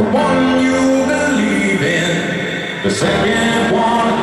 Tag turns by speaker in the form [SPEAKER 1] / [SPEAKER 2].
[SPEAKER 1] The one you believe in. The second one